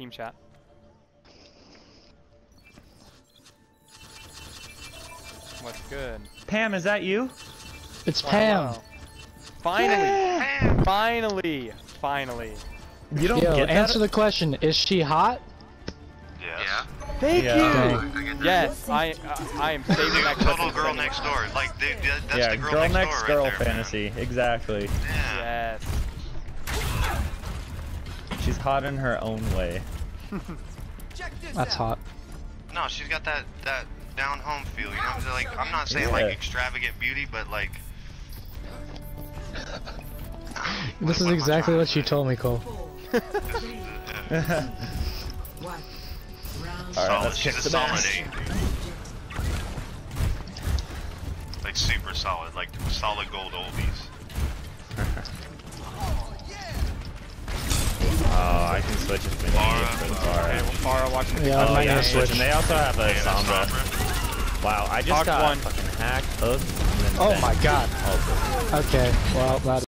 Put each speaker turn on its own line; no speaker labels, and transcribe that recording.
team chat. What's good?
Pam, is that you?
It's
Wow,
Pam.
wow. Finally! Finally! Finally!
You don't
Yo,
get
answer
that?
the question. Is she hot?
Yeah.
Thank
Okay.
you.
I.
Yes, I uh, I am saving that
total girl next door. Like, dude, that- that's
yeah,
the girl,
girl
next,
next
door
girl
right there, man.
fantasy. Exactly.
Yeah.
Yes.
She's hot in her own way.
That's hot.
No, she's got that that down home feel. You know, what I'm saying? like I'm not saying like extravagant beauty, but like.
This is
am
exactly what you told me, Cole.
This uh,
All right,
solid.
let's
She's
kick
a
the
solid
ass.
eight. Like super solid, like solid gold oldies.
Switch if we need
Laura.
for the
Okay,
bar.
well, Pharah, watch the
Yeah,
Oh
I'm not
yeah, switch.
switch.
And they also have a
Yeah,
Sombra.
Sombra.
Wow, I just
Talk
got
one.
fucking hacked, hooked, and then
Oh my god.
Oh, also.
Okay, well, that